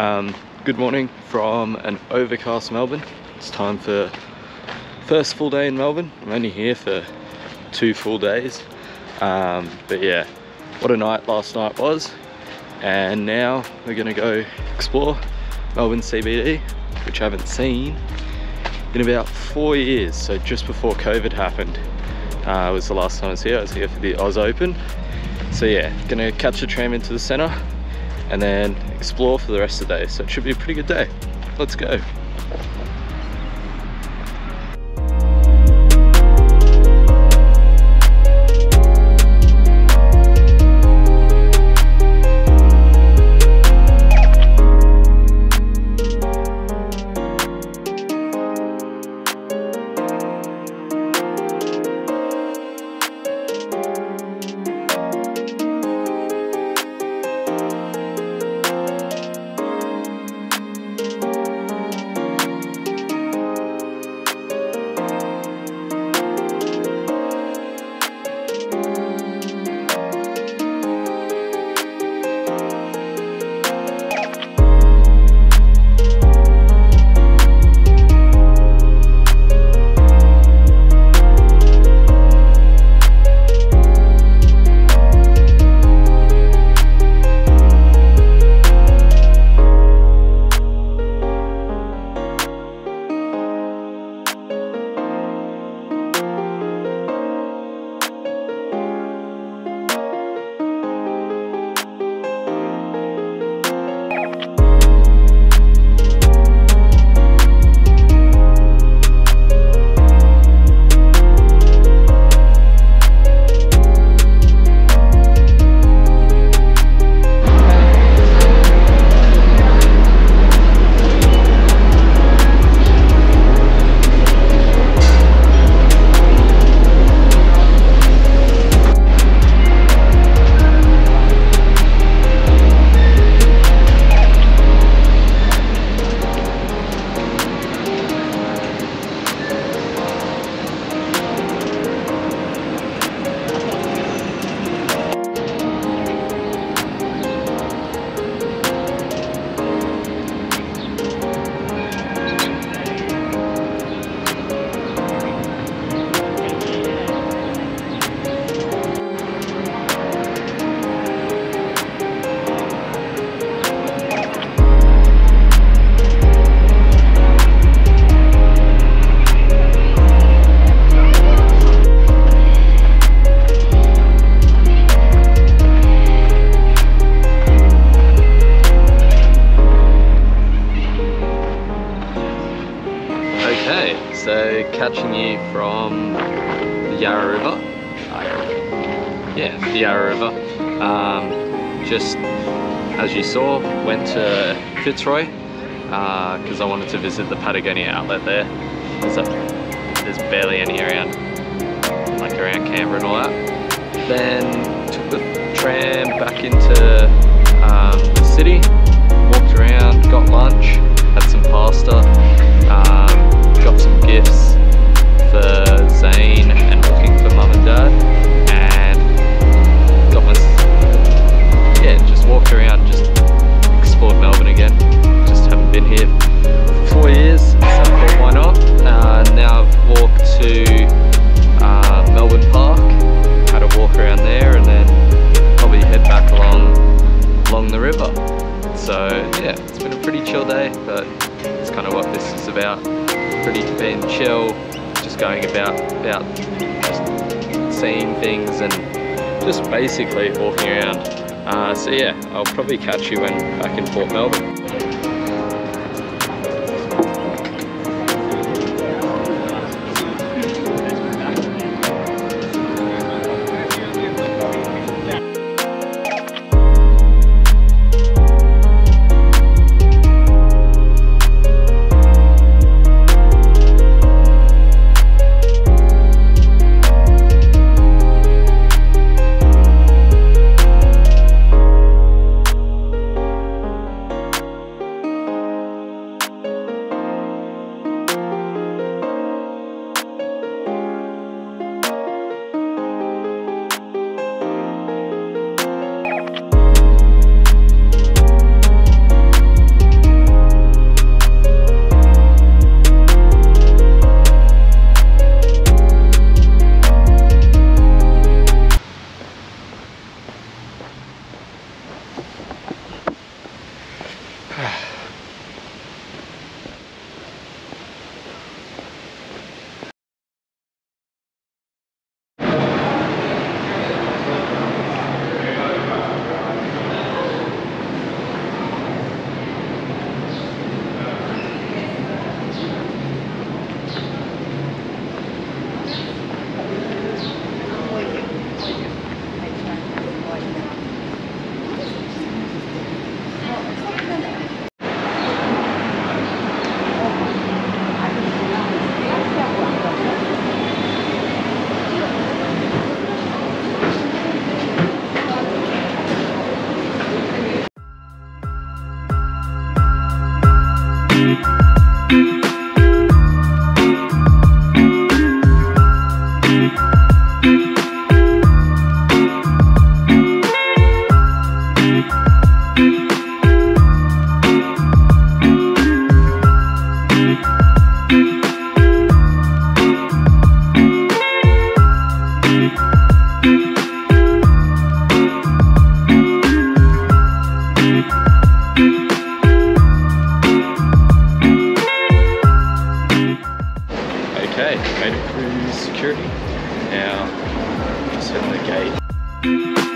Um, good morning from an overcast Melbourne. It's time for first full day in Melbourne. I'm only here for two full days. Um, but yeah, what a night last night was. And now we're gonna go explore Melbourne CBD, which I haven't seen in about four years. So just before COVID happened uh, was the last time I was here. I was here for the Oz Open. So yeah, gonna catch the tram into the centre and then explore for the rest of the day. So it should be a pretty good day. Let's go. Catching you from the Yarra River. Yeah, the Yarra River. Um, just as you saw, went to Fitzroy because uh, I wanted to visit the Patagonia outlet there. There's, there's barely any around, like around Canberra and all that. Then took the tram back into um, the city, walked around, got lunch, had some pasta. Um, got some gifts for Zane and looking for mum and dad and got my yeah just walked around just explored Melbourne again. Just haven't been here for four years so thought why not? Uh, now I've walked to uh, Melbourne Park had a walk around there and then probably head back along along the river. So yeah it's been a pretty chill day but it's kind of what this is about. Pretty been chill, going about about seeing things and just basically walking around. Uh, so yeah, I'll probably catch you when back in Port Melbourne. Now, just hitting the gate.